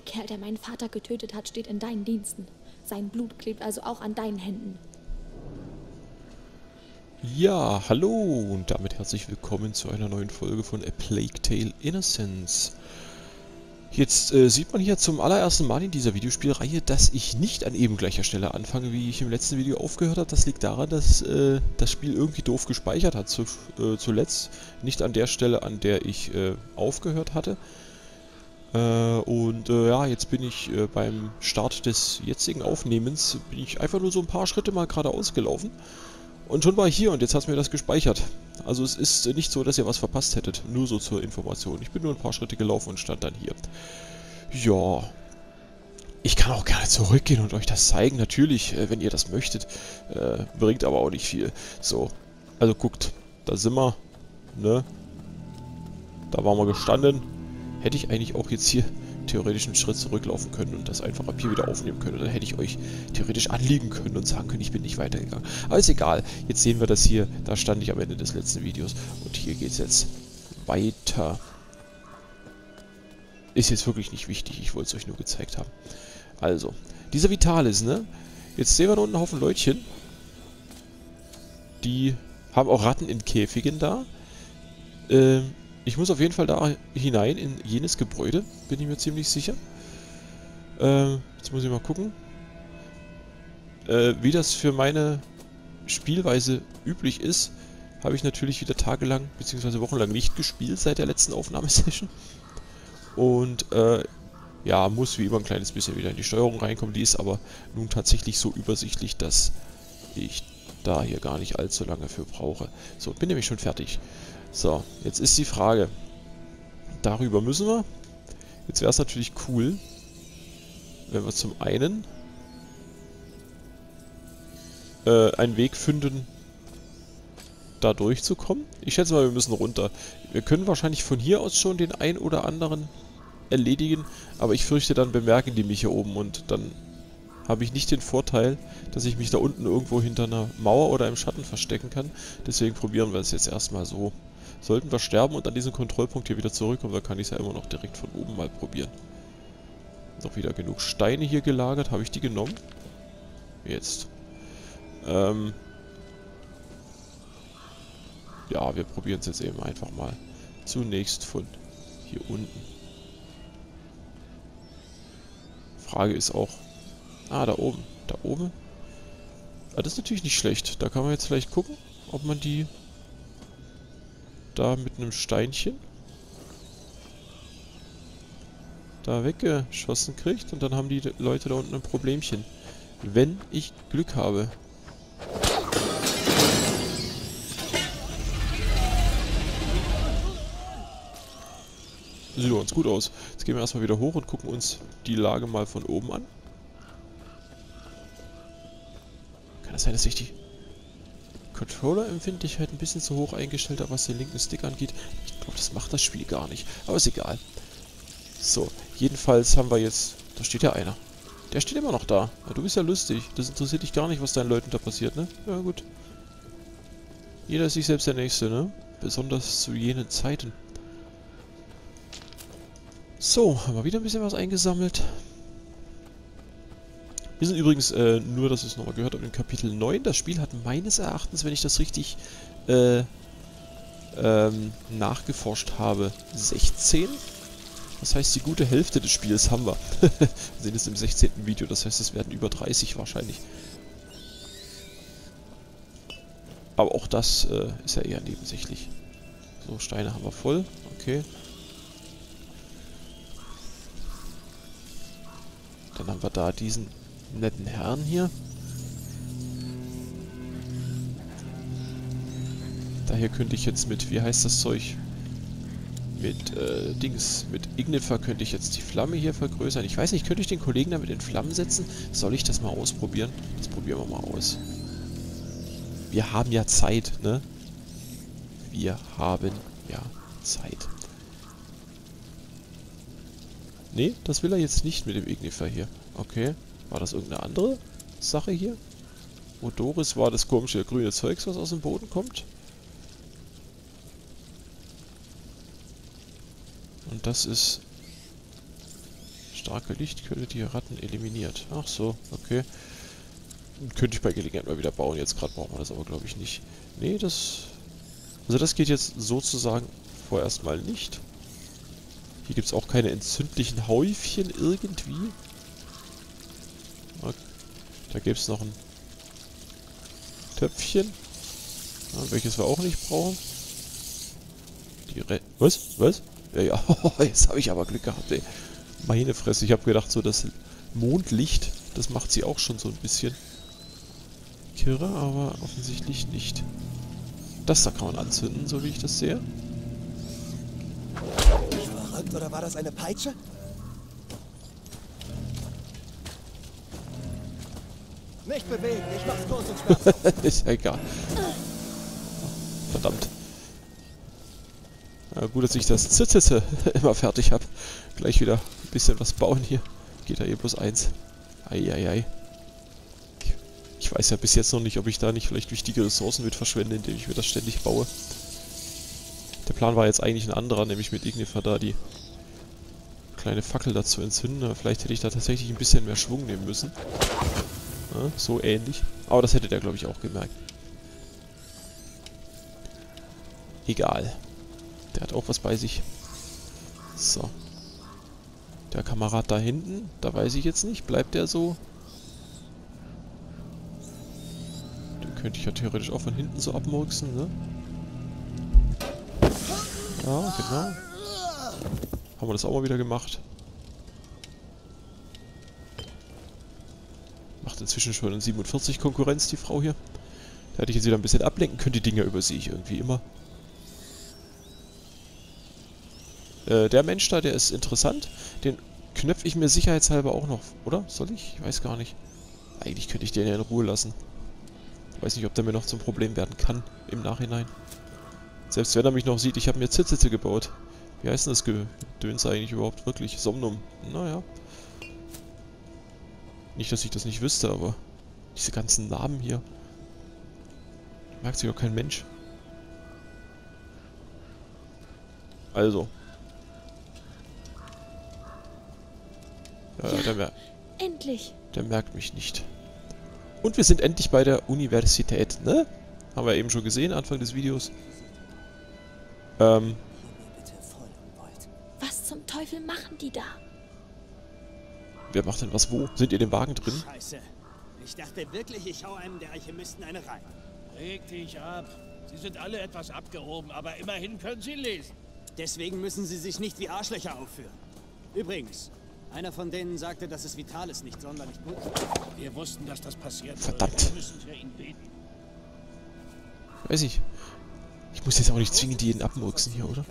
Der Kerl, der meinen Vater getötet hat, steht in deinen Diensten. Sein Blut klebt also auch an deinen Händen. Ja, hallo und damit herzlich willkommen zu einer neuen Folge von A Plague Tale Innocence. Jetzt äh, sieht man hier zum allerersten Mal in dieser Videospielreihe, dass ich nicht an eben gleicher Stelle anfange, wie ich im letzten Video aufgehört habe. Das liegt daran, dass äh, das Spiel irgendwie doof gespeichert hat zu, äh, zuletzt. Nicht an der Stelle, an der ich äh, aufgehört hatte. Äh, und äh, ja, jetzt bin ich beim Start des jetzigen Aufnehmens, bin ich einfach nur so ein paar Schritte mal geradeaus gelaufen. Und schon war ich hier und jetzt hat mir das gespeichert. Also es ist nicht so, dass ihr was verpasst hättet. Nur so zur Information. Ich bin nur ein paar Schritte gelaufen und stand dann hier. Ja. Ich kann auch gerne zurückgehen und euch das zeigen. Natürlich, äh, wenn ihr das möchtet. Äh, bringt aber auch nicht viel. So. Also guckt. Da sind wir. Ne? Da waren wir gestanden. Hätte ich eigentlich auch jetzt hier theoretisch einen Schritt zurücklaufen können und das einfach ab hier wieder aufnehmen können. dann hätte ich euch theoretisch anliegen können und sagen können, ich bin nicht weitergegangen. Aber ist egal. Jetzt sehen wir das hier. Da stand ich am Ende des letzten Videos. Und hier geht es jetzt weiter. Ist jetzt wirklich nicht wichtig. Ich wollte es euch nur gezeigt haben. Also, dieser Vitalis, ne? Jetzt sehen wir unten einen Haufen Leutchen. Die haben auch Ratten in Käfigen da. Ähm, ich muss auf jeden Fall da hinein in jenes Gebäude, bin ich mir ziemlich sicher. Äh, jetzt muss ich mal gucken. Äh, wie das für meine Spielweise üblich ist, habe ich natürlich wieder tagelang bzw. wochenlang nicht gespielt seit der letzten Aufnahmesession. Und äh, ja, muss wie immer ein kleines bisschen wieder in die Steuerung reinkommen. Die ist aber nun tatsächlich so übersichtlich, dass ich da hier gar nicht allzu lange für brauche. So, bin nämlich schon fertig. So, jetzt ist die Frage. Darüber müssen wir. Jetzt wäre es natürlich cool, wenn wir zum einen äh, einen Weg finden, da durchzukommen. Ich schätze mal, wir müssen runter. Wir können wahrscheinlich von hier aus schon den ein oder anderen erledigen, aber ich fürchte, dann bemerken die mich hier oben und dann habe ich nicht den Vorteil, dass ich mich da unten irgendwo hinter einer Mauer oder im Schatten verstecken kann. Deswegen probieren wir es jetzt erstmal so. Sollten wir sterben und an diesen Kontrollpunkt hier wieder zurückkommen, dann kann ich es ja immer noch direkt von oben mal probieren. Noch wieder genug Steine hier gelagert. Habe ich die genommen? Jetzt. Ähm ja, wir probieren es jetzt eben einfach mal. Zunächst von hier unten. Frage ist auch... Ah, da oben. Da oben. Ah, das ist natürlich nicht schlecht. Da kann man jetzt vielleicht gucken, ob man die da mit einem Steinchen da weggeschossen kriegt und dann haben die Leute da unten ein Problemchen. Wenn ich Glück habe. Sieht ganz gut aus. Jetzt gehen wir erstmal wieder hoch und gucken uns die Lage mal von oben an. Sein, dass ich die Controller-Empfindlichkeit ein bisschen zu hoch eingestellt habe, was den linken Stick angeht. Ich glaube, das macht das Spiel gar nicht. Aber ist egal. So, jedenfalls haben wir jetzt... Da steht ja einer. Der steht immer noch da. Ja, du bist ja lustig. Das interessiert dich gar nicht, was deinen Leuten da passiert, ne? Ja, gut. Jeder ist sich selbst der Nächste, ne? Besonders zu jenen Zeiten. So, haben wir wieder ein bisschen was eingesammelt. Wir sind übrigens, äh, nur dass ihr es nochmal gehört habt, in Kapitel 9. Das Spiel hat meines Erachtens, wenn ich das richtig äh, ähm, nachgeforscht habe, 16. Das heißt, die gute Hälfte des Spiels haben wir. wir sehen es im 16. Video, das heißt, es werden über 30 wahrscheinlich. Aber auch das äh, ist ja eher nebensächlich. So, Steine haben wir voll. Okay. Dann haben wir da diesen netten Herrn hier. Daher könnte ich jetzt mit, wie heißt das Zeug? Mit, äh, Dings, mit Ignifer könnte ich jetzt die Flamme hier vergrößern. Ich weiß nicht, könnte ich den Kollegen damit in Flammen setzen? Soll ich das mal ausprobieren? Das probieren wir mal aus. Wir haben ja Zeit, ne? Wir haben ja Zeit. Nee, das will er jetzt nicht mit dem Ignifer hier. Okay. War das irgendeine andere Sache hier? Wo Doris war das komische grüne Zeugs, was aus dem Boden kommt? Und das ist starke Licht könnte die Ratten eliminiert. Ach so, okay. Könnte ich bei Gelegenheit mal wieder bauen. Jetzt gerade brauchen wir das aber, glaube ich, nicht. Nee, das... Also das geht jetzt sozusagen vorerst mal nicht. Hier gibt es auch keine entzündlichen Häufchen irgendwie. Da gibt es noch ein Töpfchen. Ja, welches wir auch nicht brauchen. Die Re Was? Was? Ja, ja. Jetzt habe ich aber Glück gehabt, ey. Meine Fresse. Ich habe gedacht, so das Mondlicht, das macht sie auch schon so ein bisschen kirre, aber offensichtlich nicht. Das da kann man anzünden, so wie ich das sehe. Verrückt, oder war das eine Peitsche? Nicht bewegen, ich mach's kurz und schmerzhaft. Ist ja egal. Verdammt. Ja, gut, dass ich das Zitzisse immer fertig habe. Gleich wieder ein bisschen was bauen hier. Geht da eh bloß eins. Eieiei. Ich, ich weiß ja bis jetzt noch nicht, ob ich da nicht vielleicht wichtige Ressourcen mit verschwende, indem ich mir das ständig baue. Der Plan war jetzt eigentlich ein anderer, nämlich mit Ignifer da die kleine Fackel dazu entzünden. Vielleicht hätte ich da tatsächlich ein bisschen mehr Schwung nehmen müssen. Ja, so ähnlich. Aber das hätte der, glaube ich, auch gemerkt. Egal. Der hat auch was bei sich. So. Der Kamerad da hinten, da weiß ich jetzt nicht. Bleibt der so? Den könnte ich ja theoretisch auch von hinten so abmurksen, ne? Ja, genau. Haben wir das auch mal wieder gemacht. Macht inzwischen schon 47 Konkurrenz, die Frau hier. Da hätte ich jetzt wieder ein bisschen ablenken können. Die Dinger übersehe ich irgendwie immer. Äh, der Mensch da, der ist interessant. Den knöpfe ich mir sicherheitshalber auch noch, oder? Soll ich? Ich weiß gar nicht. Eigentlich könnte ich den ja in Ruhe lassen. Ich weiß nicht, ob der mir noch zum Problem werden kann im Nachhinein. Selbst wenn er mich noch sieht, ich habe mir Zitzitze gebaut. Wie heißt denn das Gedöns eigentlich überhaupt wirklich? Somnum. Naja. Nicht, dass ich das nicht wüsste, aber diese ganzen Namen hier. Merkt sich auch kein Mensch. Also. Ja, Ja, der, mer Endlich. der merkt mich nicht. Und wir sind endlich bei der Universität, ne? Haben wir eben schon gesehen, Anfang des Videos. Ähm. Was zum Teufel machen die da? Wer macht denn was wo? Sind ihr in dem Wagen drin? Scheiße. Ich dachte wirklich, ich hau einem der Alchemisten eine rein. Reg dich ab. Sie sind alle etwas abgehoben, aber immerhin können sie lesen. Deswegen müssen sie sich nicht wie Arschlöcher aufführen. Übrigens, einer von denen sagte, dass es Vitalis nicht sonderlich gut ist. Wir wussten, dass das passiert Verdammt. würde. Wir müssen für ihn beten. Weiß ich. Ich muss jetzt auch nicht zwingend jeden abmurksen hier, oder?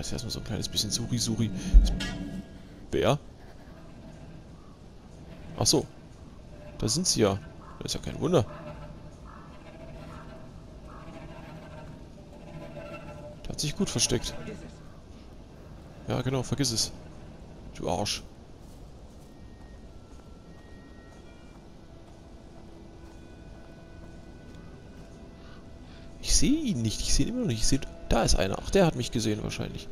Jetzt erstmal so ein kleines bisschen Suri-Suri. Wer? Ach so. Da sind sie ja. Das ist ja kein Wunder. Der hat sich gut versteckt. Ja, genau, vergiss es. Du Arsch. Ich sehe ihn nicht. Ich sehe ihn immer noch nicht. Ich sehe... Da ist einer. Ach, der hat mich gesehen wahrscheinlich.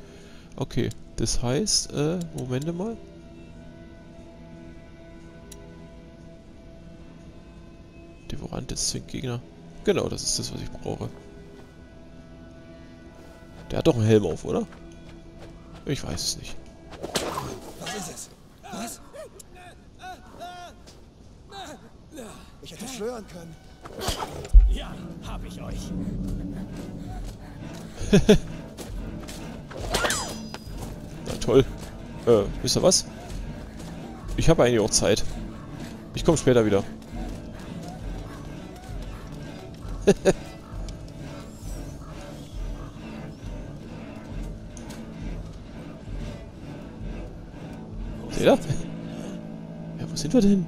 Okay. Das heißt, äh, Momente mal. Devorant des Zinkgegner. Genau, das ist das, was ich brauche. Der hat doch einen Helm auf, oder? Ich weiß es nicht. Was ist es? Was? Ich hätte schwören können. Ja, hab ich euch. Na toll. Äh, wisst ihr was? Ich habe eigentlich auch Zeit. Ich komme später wieder. Seht ihr? Ja, wo sind wir denn?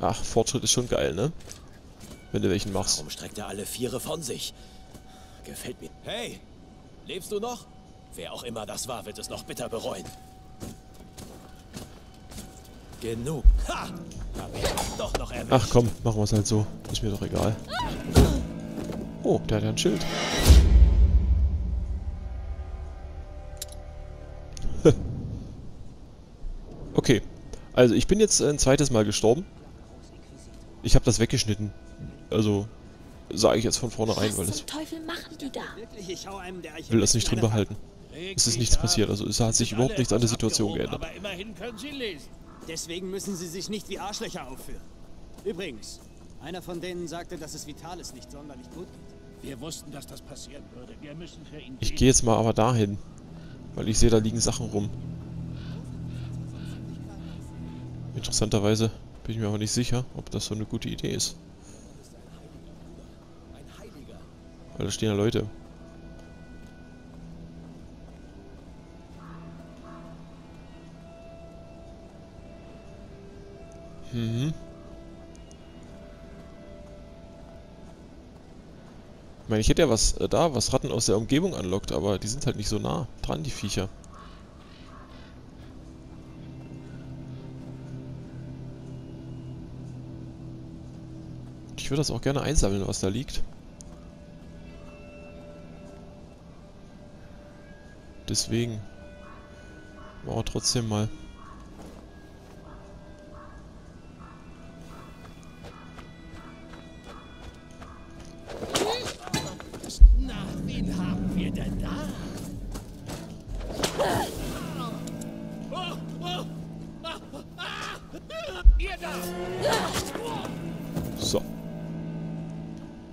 Ach, Fortschritt ist schon geil, ne? Wenn du welchen machst. Warum streckt er alle Viere von sich? Gefällt mir. Hey, lebst du noch? Wer auch immer das war, wird es noch bitter bereuen. Genug. Ha! Doch noch erwischt. Ach komm, machen wir es halt so. Ist mir doch egal. Oh, der hat ja ein Schild. okay. Also, ich bin jetzt ein zweites Mal gestorben. Ich habe das weggeschnitten. Also, sage ich jetzt von vornherein, weil Was das zum Teufel machen die da? Will das nicht drin behalten. Es ist nichts passiert, also es hat sich überhaupt nichts an der Situation geändert. Aber immerhin können sie lesen. Deswegen müssen sie sich nicht wie Arschlöcher aufführen. Übrigens, einer von denen sagte, dass es Vitalis nicht sonderlich gut geht. Wir wussten, dass das passieren würde. Wir müssen für ihn Ich gehe jetzt mal aber dahin. Weil ich sehe, da liegen Sachen rum. Interessanterweise bin ich mir aber nicht sicher, ob das so eine gute Idee ist. Weil da stehen ja Leute. Mhm. Ich meine, ich hätte ja was äh, da, was Ratten aus der Umgebung anlockt, aber die sind halt nicht so nah dran, die Viecher. Ich würde das auch gerne einsammeln, was da liegt. Deswegen. Wir trotzdem mal. Haben wir denn da! So.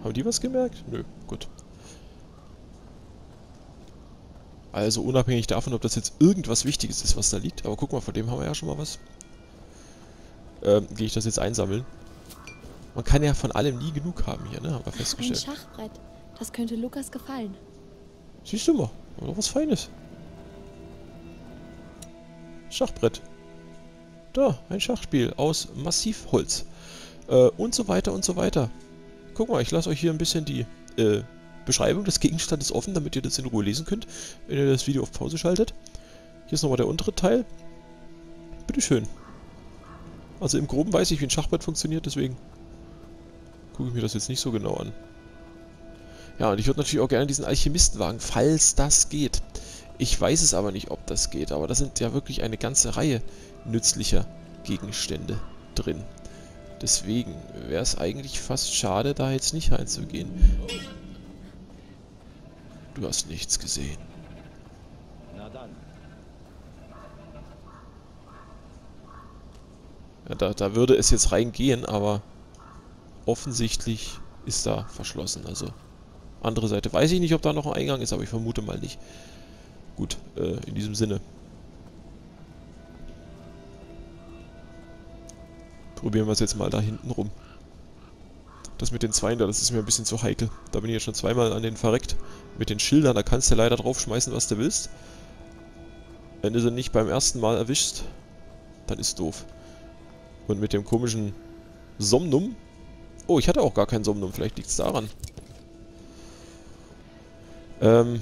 Haben die was gemerkt? Nö, gut. Also unabhängig davon, ob das jetzt irgendwas Wichtiges ist, was da liegt. Aber guck mal, von dem haben wir ja schon mal was. Ähm, gehe ich das jetzt einsammeln. Man kann ja von allem nie genug haben hier, ne? Haben wir Ein festgestellt. Schachbrett. Das könnte Lukas gefallen. Siehst du mal, doch was Feines. Schachbrett. Da, ein Schachspiel aus Massivholz. Äh, und so weiter und so weiter. Guck mal, ich lasse euch hier ein bisschen die äh, Beschreibung des Gegenstandes offen, damit ihr das in Ruhe lesen könnt, wenn ihr das Video auf Pause schaltet. Hier ist nochmal der untere Teil. Bitteschön. Also im Groben weiß ich, wie ein Schachbrett funktioniert, deswegen gucke ich mir das jetzt nicht so genau an. Ja, und ich würde natürlich auch gerne diesen Alchemisten wagen, falls das geht. Ich weiß es aber nicht, ob das geht, aber da sind ja wirklich eine ganze Reihe nützlicher Gegenstände drin. Deswegen wäre es eigentlich fast schade, da jetzt nicht reinzugehen. Du hast nichts gesehen. Na dann. Ja, da, da würde es jetzt reingehen, aber offensichtlich ist da verschlossen. Also andere Seite weiß ich nicht, ob da noch ein Eingang ist, aber ich vermute mal nicht. Gut, äh, in diesem Sinne. Probieren wir es jetzt mal da hinten rum. Das mit den Zweien da, das ist mir ein bisschen zu heikel. Da bin ich jetzt schon zweimal an den verreckt. Mit den Schildern, da kannst du leider draufschmeißen, was du willst. Wenn du sie nicht beim ersten Mal erwischst, dann ist doof. Und mit dem komischen Somnum. Oh, ich hatte auch gar kein Somnum, vielleicht liegt es daran. Ähm,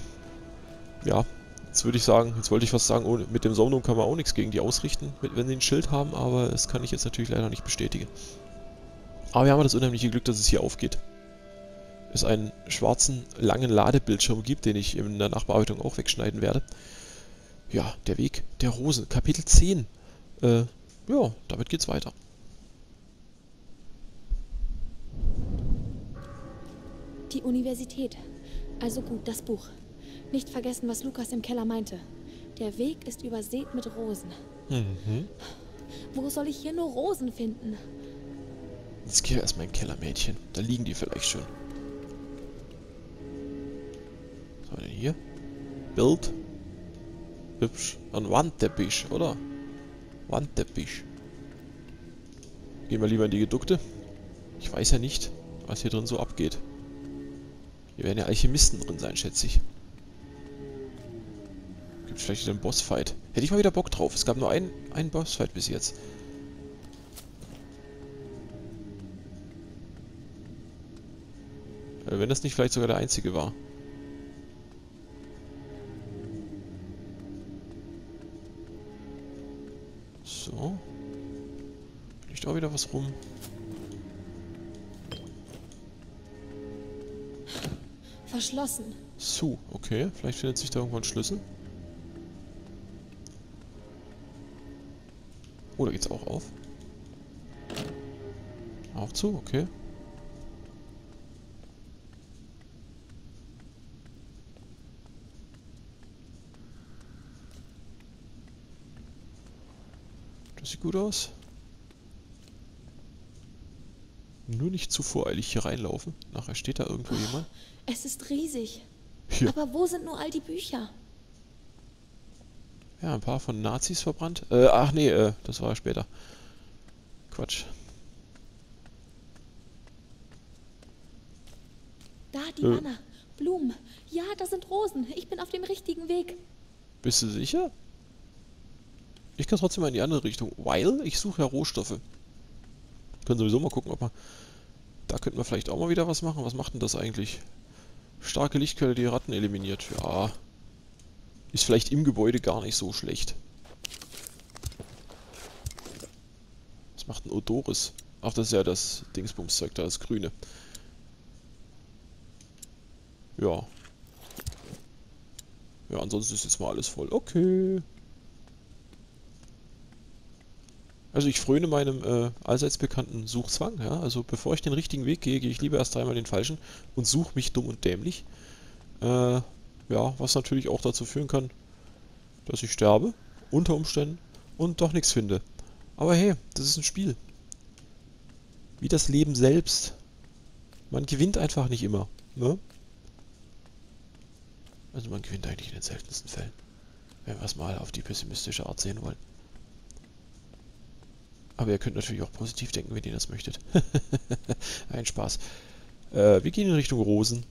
ja, jetzt würde ich sagen, jetzt wollte ich was sagen, ohne, mit dem Somnum kann man auch nichts gegen die ausrichten, wenn sie ein Schild haben, aber das kann ich jetzt natürlich leider nicht bestätigen. Aber wir haben das unheimliche Glück, dass es hier aufgeht. Es einen schwarzen, langen Ladebildschirm gibt, den ich in der Nachbearbeitung auch wegschneiden werde. Ja, der Weg der Rosen, Kapitel 10. Äh, ja, damit geht's weiter. Die Universität. Also gut, das Buch. Nicht vergessen, was Lukas im Keller meinte. Der Weg ist übersät mit Rosen. Mhm. Wo soll ich hier nur Rosen finden? Jetzt geh erstmal in den Keller, Mädchen. Da liegen die vielleicht schon. Hier? Bild. Hübsch. Ein Wandteppich, oder? Wandteppich. Gehen wir lieber in die Gedukte. Ich weiß ja nicht, was hier drin so abgeht. Hier werden ja Alchemisten drin sein, schätze ich. Gibt vielleicht wieder einen Bossfight. Hätte ich mal wieder Bock drauf. Es gab nur einen, einen Bossfight bis jetzt. Äh, Wenn das nicht vielleicht sogar der einzige war. Was rum. Verschlossen. So, okay. Vielleicht findet sich da irgendwo ein Schlüssel. Oh, da geht's auch auf. Auch zu, okay. Das sieht gut aus. Nur nicht zu voreilig hier reinlaufen. Nachher steht da irgendwo jemand. Es ist riesig. Hier. Aber wo sind nur all die Bücher? Ja, ein paar von Nazis verbrannt. Äh, ach nee, äh, das war später. Quatsch. Da, die Äh. Banner. Blumen. Ja, da sind Rosen. Ich bin auf dem richtigen Weg. Bist du sicher? Ich kann trotzdem mal in die andere Richtung, weil ich suche ja Rohstoffe. Können sowieso mal gucken, ob man... Da könnten wir vielleicht auch mal wieder was machen. Was macht denn das eigentlich? Starke Lichtquelle, die Ratten eliminiert. Ja. Ist vielleicht im Gebäude gar nicht so schlecht. Was macht ein Odoris? Ach, das ist ja das Dingsbumszeug da, das Grüne. Ja. Ja, ansonsten ist jetzt mal alles voll. Okay. Also ich fröne meinem äh, allseits bekannten Suchzwang, ja. Also bevor ich den richtigen Weg gehe, gehe ich lieber erst dreimal den falschen und suche mich dumm und dämlich. Äh, ja, was natürlich auch dazu führen kann, dass ich sterbe, unter Umständen, und doch nichts finde. Aber hey, das ist ein Spiel. Wie das Leben selbst. Man gewinnt einfach nicht immer, ne? Also man gewinnt eigentlich in den seltensten Fällen. Wenn wir es mal auf die pessimistische Art sehen wollen. Aber ihr könnt natürlich auch positiv denken, wenn ihr das möchtet. Ein Spaß. Äh, wir gehen in Richtung Rosen.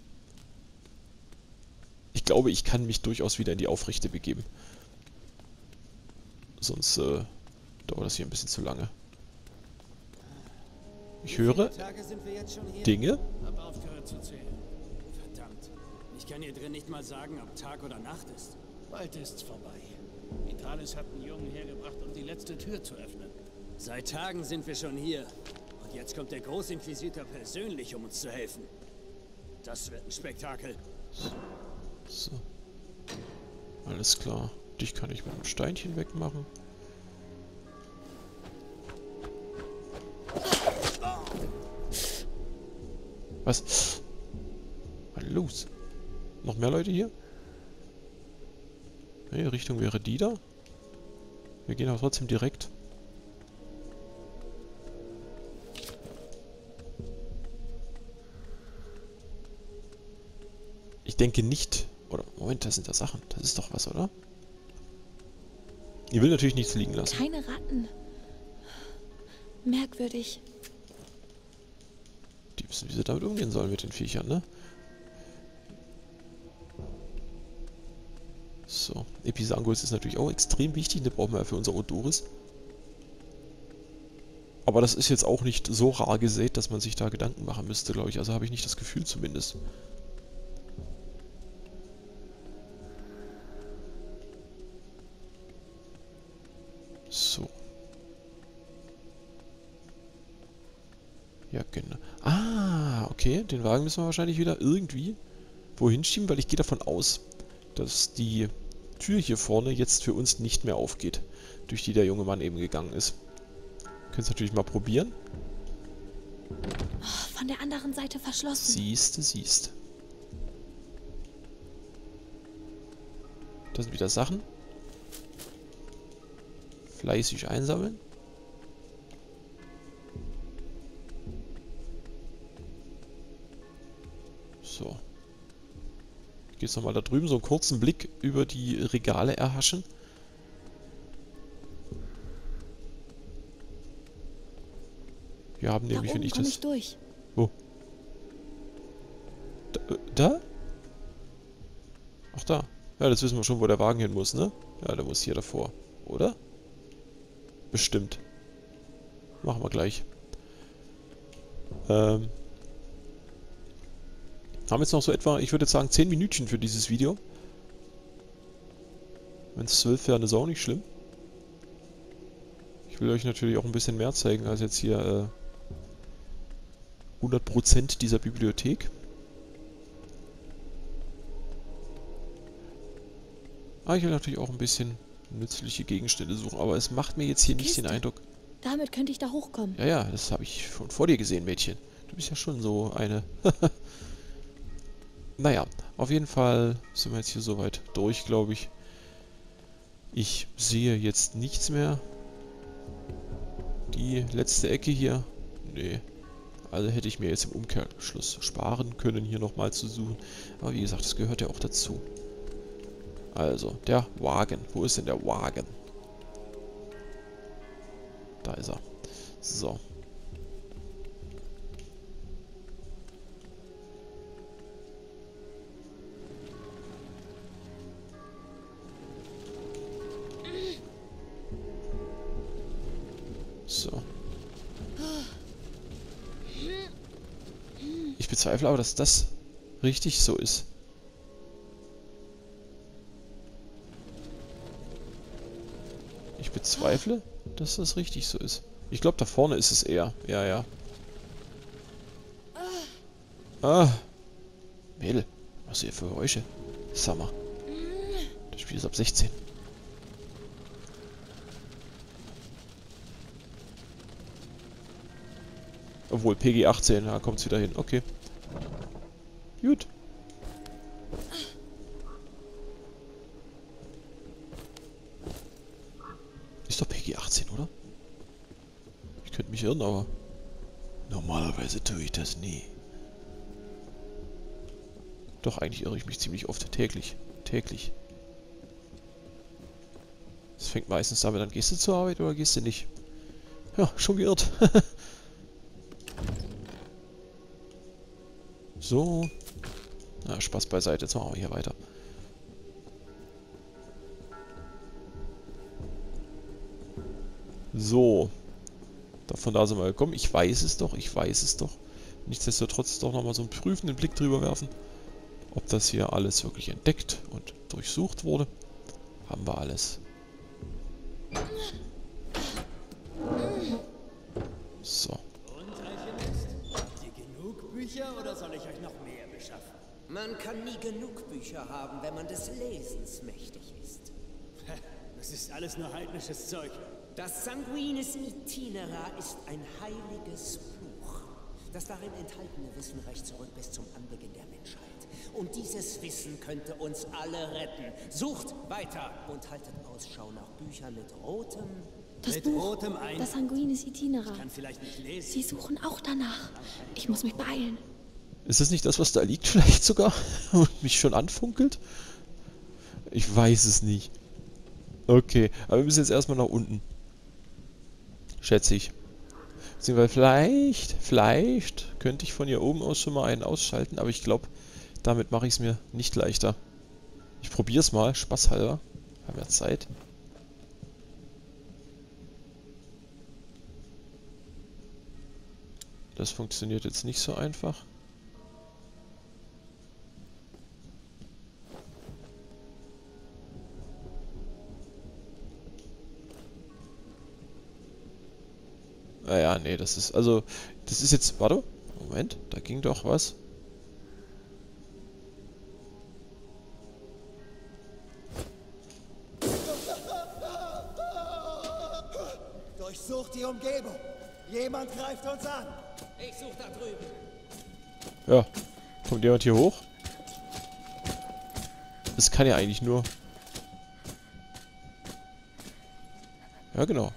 Ich glaube, ich kann mich durchaus wieder in die Aufrichte begeben. Sonst äh, dauert das hier ein bisschen zu lange. Ich höre? Dinge. Verdammt. Ich kann hier drin nicht mal sagen, ob Tag oder Nacht ist. Bald ist's vorbei. Vitalis hat einen Jungen hergebracht, um die letzte Tür zu öffnen. Seit Tagen sind wir schon hier. Und jetzt kommt der Großinquisitor persönlich, um uns zu helfen. Das wird ein Spektakel. So. Alles klar. Dich kann ich mit einem Steinchen wegmachen. Was? Was los? Noch mehr Leute hier? Nee, Richtung wäre die da. Wir gehen aber trotzdem direkt. Denke nicht. Oder, Moment, das sind da Sachen. Das ist doch was, oder? Ihr will natürlich nichts liegen lassen. Keine Ratten. Merkwürdig. Die wissen, wie sie damit umgehen sollen mit den Viechern, ne? So, Episanguis ist natürlich auch extrem wichtig, den brauchen wir ja für unser Odoris. Aber das ist jetzt auch nicht so rar gesät, dass man sich da Gedanken machen müsste, glaube ich. Also habe ich nicht das Gefühl zumindest. Genau. Ah, okay. Den Wagen müssen wir wahrscheinlich wieder irgendwie wohin schieben, weil ich gehe davon aus, dass die Tür hier vorne jetzt für uns nicht mehr aufgeht, durch die der junge Mann eben gegangen ist. Können es natürlich mal probieren. Oh, von der anderen Seite verschlossen. Siehste, siehst. Da sind wieder Sachen. Fleißig einsammeln. Jetzt nochmal da drüben so einen kurzen Blick über die Regale erhaschen. Wir haben da nämlich, wenn ich das... ich durch. Wo? Da, äh, da? Ach da. Ja, das wissen wir schon, wo der Wagen hin muss, ne? Ja, der muss hier davor. Oder? Bestimmt. Machen wir gleich. Ähm. Haben jetzt noch so etwa, ich würde jetzt sagen, 10 Minütchen für dieses Video. Wenn es 12 wäre, ist auch nicht schlimm. Ich will euch natürlich auch ein bisschen mehr zeigen als jetzt hier äh, 100% dieser Bibliothek. Aber ich will natürlich auch ein bisschen nützliche Gegenstände suchen, aber es macht mir jetzt hier nicht den Kiste. Eindruck... Damit könnte ich da hochkommen. Ja, ja, das habe ich schon vor dir gesehen, Mädchen. Du bist ja schon so eine... naja, auf jeden Fall sind wir jetzt hier soweit durch, glaube ich. Ich sehe jetzt nichts mehr. Die letzte Ecke hier. Nee. Also hätte ich mir jetzt im Umkehrschluss sparen können, hier nochmal zu suchen. Aber wie gesagt, das gehört ja auch dazu. Also, der Wagen. Wo ist denn der Wagen? Da ist er. So. Bezweifle aber, dass das richtig so ist. Ich bezweifle, dass das richtig so ist. Ich glaube, da vorne ist es eher. Ja, ja. Ah. Mädel, was hier für Geräusche? Summer. Das Spiel ist ab 16. Obwohl, PG 18, da kommt's wieder hin. Okay. Irren, aber... Normalerweise tue ich das nie. Doch, eigentlich irre ich mich ziemlich oft. Täglich. Täglich. Es fängt meistens damit an, gehst du zur Arbeit oder gehst du nicht? Ja, schon geirrt. so. Na, Spaß beiseite. Jetzt machen wir hier weiter. So. Davon da sind wir gekommen. Ich weiß es doch, ich weiß es doch. Nichtsdestotrotz doch nochmal so einen prüfenden Blick drüber werfen. Ob das hier alles wirklich entdeckt und durchsucht wurde. Haben wir alles. So. Und, Alchemist? Habt ihr genug Bücher oder soll ich euch noch mehr beschaffen? Man kann nie genug Bücher haben, wenn man des Lesens mächtig ist. Das ist alles nur heidnisches Zeug. Das Sanguinis Itinera ist ein heiliges Buch. Das darin enthaltene Wissen reicht zurück bis zum Anbeginn der Menschheit. Und dieses Wissen könnte uns alle retten. Sucht weiter und haltet Ausschau nach Büchern mit rotem. Das Mit Buch, rotem Ein- das Sanguinis Itinera. Kann vielleicht nicht lesen. Sie suchen auch danach. Ich muss mich beeilen. Ist das nicht das, was da liegt vielleicht sogar? Und mich schon anfunkelt? Ich weiß es nicht. Okay, aber wir müssen jetzt erstmal nach unten. Schätze ich. Beziehungsweise vielleicht, vielleicht könnte ich von hier oben aus schon mal einen ausschalten, aber ich glaube, damit mache ich es mir nicht leichter. Ich probiere es mal, spaßhalber. Haben ja Zeit. Das funktioniert jetzt nicht so einfach. Naja, nee, das ist, also, das ist jetzt, warte, Moment, da ging doch was. Durchsucht die Umgebung. Jemand greift uns an. Ich suche da drüben. Ja, kommt jemand hier hoch? Das kann ja eigentlich nur... Ja, genau.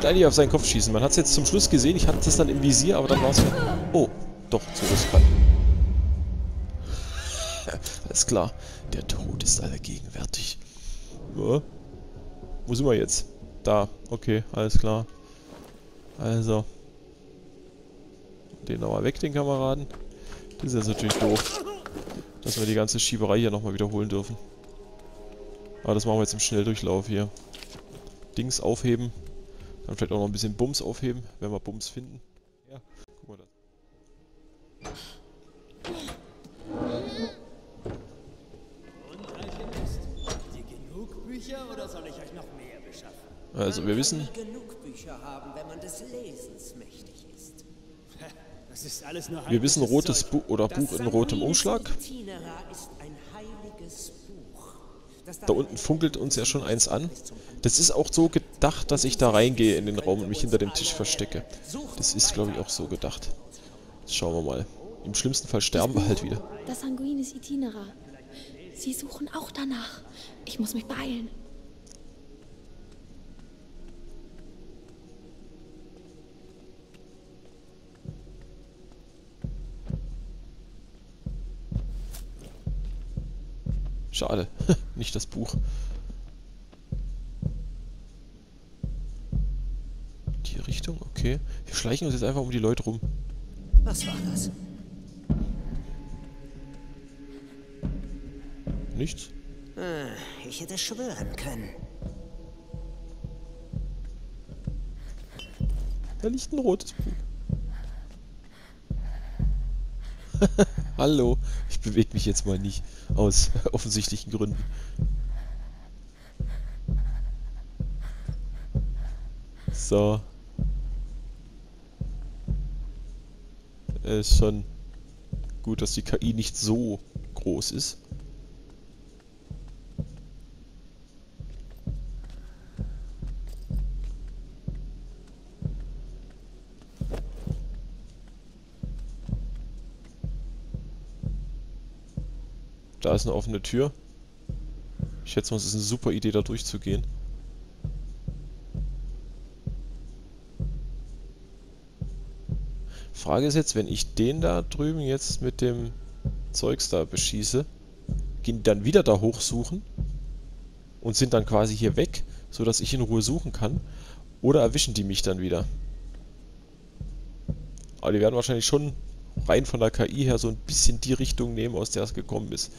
Wollte eigentlich auf seinen Kopf schießen. Man hat es jetzt zum Schluss gesehen. Ich hatte das dann im Visier, aber dann war es... Oh, doch, zu riskant. Alles klar. Der Tod ist allgegenwärtig. Ja. Wo sind wir jetzt? Da. Okay, alles klar. Also. Den nochmal weg, den Kameraden. Das ist jetzt natürlich doof. Dass wir die ganze Schieberei hier nochmal wiederholen dürfen. Aber das machen wir jetzt im Schnelldurchlauf hier. Dings aufheben. Dann vielleicht auch noch ein bisschen Bums aufheben, wenn wir Bums finden. Ja, guck mal da. Und Alchemist, habt ihr genug Bücher oder soll ich euch noch mehr beschaffen? Also wir wissen, Man kann nie genug Bücher haben, wenn man des Lesens mächtig ist. Das ist alles nur wir wissen rotes. Buch oder Buch in rotem Umschlag. Itinera ist ein heiliges Buch. das Da unten funkelt uns ja schon eins an. Das ist auch so gedacht, dass ich da reingehe in den Raum und mich hinter dem Tisch verstecke. Das ist, glaube ich, auch so gedacht. Jetzt schauen wir mal. Im schlimmsten Fall sterben wir halt wieder. Das Sanguinis Itinera. Sie suchen auch danach. Ich muss mich beeilen. Schade. Nicht das Buch. Die Richtung, okay. Wir schleichen uns jetzt einfach um die Leute rum. Was war das? Nichts? Ah, Ich hätte schwören können. Da liegt ein rotes Buch. Hallo. Ich bewege mich jetzt mal nicht. Aus offensichtlichen Gründen. So. Ist schon gut, dass die KI nicht so groß ist. Da ist eine offene Tür. Ich schätze mal, es ist eine super Idee, da durchzugehen. Frage ist jetzt, wenn ich den da drüben jetzt mit dem Zeugs da beschieße, gehen die dann wieder da hochsuchen und sind dann quasi hier weg, sodass ich in Ruhe suchen kann, oder erwischen die mich dann wieder? Aber die werden wahrscheinlich schon rein von der KI her so ein bisschen die Richtung nehmen, aus der es gekommen ist.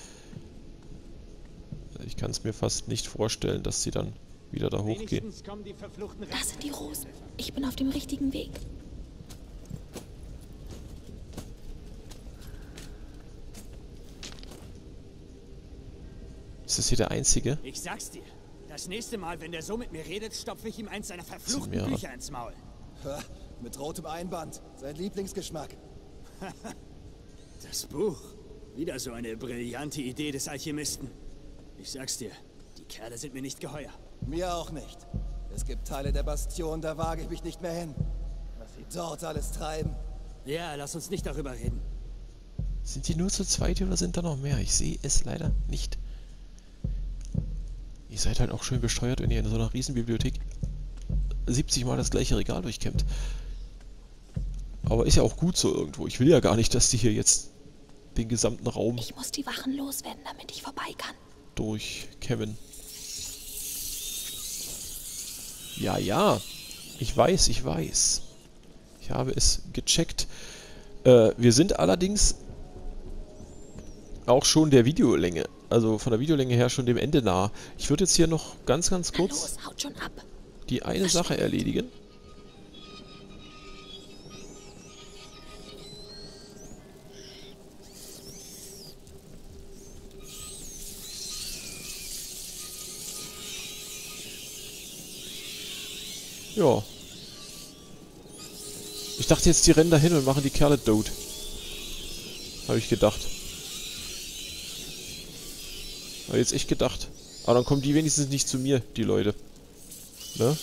Ich kann es mir fast nicht vorstellen, dass sie dann wieder da hochgehen. Da sind die Rosen. Ich bin auf dem richtigen Weg. Ist das hier der einzige? Ich sag's dir. Das nächste Mal, wenn der so mit mir redet, stopfe ich ihm eins seiner verfluchten. Bücher ins Maul. Ha, Mit rotem Einband. Sein Lieblingsgeschmack. Das Buch. Wieder so eine brillante Idee des Alchemisten. Ich sag's dir, die Kerle sind mir nicht geheuer. Mir auch nicht. Es gibt Teile der Bastion, da wage ich mich nicht mehr hin. Was sie dort alles treiben. Ja, lass uns nicht darüber reden. Sind die nur zu zweit oder sind da noch mehr? Ich sehe es leider nicht. Ihr seid halt auch schön besteuert, wenn ihr in so einer Riesenbibliothek 70 Mal das gleiche Regal durchkämmt. Aber ist ja auch gut so irgendwo. Ich will ja gar nicht, dass die hier jetzt den gesamten Raum Ich muss die Wachen loswerden, damit ich vorbei kann. durchkämmen. Ja, ja. Ich weiß, ich weiß. Ich habe es gecheckt. Äh, wir sind allerdings auch schon der Videolänge, also von der Videolänge her schon dem Ende nah. Ich würde jetzt hier noch ganz, ganz kurz los, die eine Sache erledigen. Ja. Ich dachte jetzt, die rennen da hin und machen die Kerle tot. Habe ich gedacht. Habe jetzt echt gedacht. Aber dann kommen die wenigstens nicht zu mir, die Leute. Ne?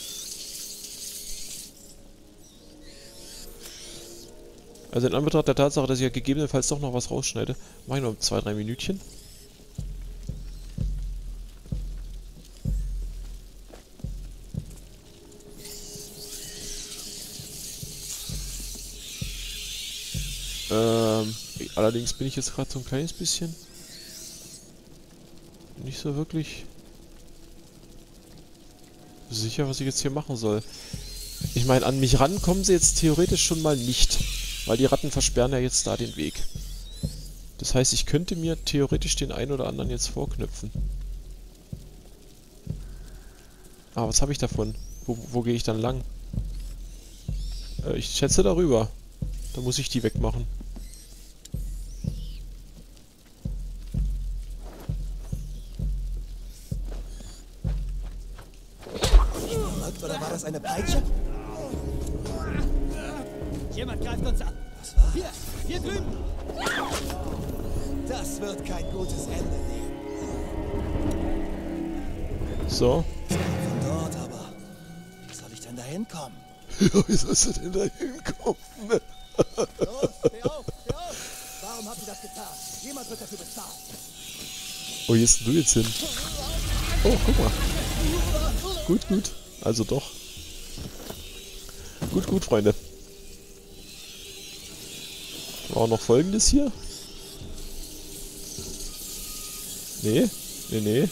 Also in Anbetracht der Tatsache, dass ich ja gegebenenfalls doch noch was rausschneide, mache ich noch zwei, drei Minütchen. Allerdings bin ich jetzt gerade so ein kleines bisschen nicht so wirklich sicher, was ich jetzt hier machen soll. Ich meine, an mich ran kommen sie jetzt theoretisch schon mal nicht, weil die Ratten versperren ja jetzt da den Weg. Das heißt, ich könnte mir theoretisch den einen oder anderen jetzt vorknüpfen. Ah, was habe ich davon? Wo, wo gehe ich dann lang? Äh, ich schätze darüber. Da muss ich die wegmachen. Denn da hinkommen? Los, steh auf, steh auf! Warum habt ihr das getan? Jemand wird dafür bezahlen. Wo gehst du jetzt hin? Oh, guck mal. Gut, gut. Also doch. Gut, gut, Freunde. War auch noch folgendes hier? Nee, nee, nee.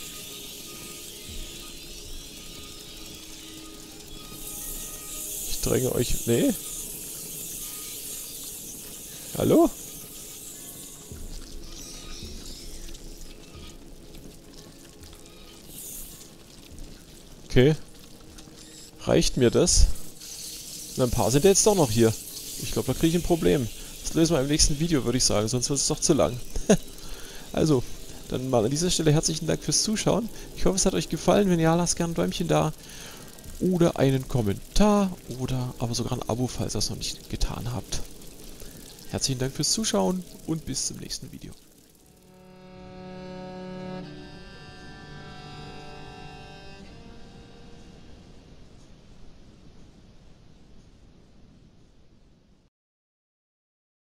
Dränge euch... Nee? Hallo? Okay. Reicht mir das? Na, ein paar sind jetzt doch noch hier. Ich glaube, da kriege ich ein Problem. Das lösen wir im nächsten Video, würde ich sagen, sonst wird es doch zu lang. also, dann mal an dieser Stelle herzlichen Dank fürs Zuschauen. Ich hoffe, es hat euch gefallen. Wenn ja, lasst gerne ein Däumchen da. Oder einen Kommentar. Oder aber sogar ein Abo, falls ihr es noch nicht getan habt. Herzlichen Dank fürs Zuschauen und bis zum nächsten Video.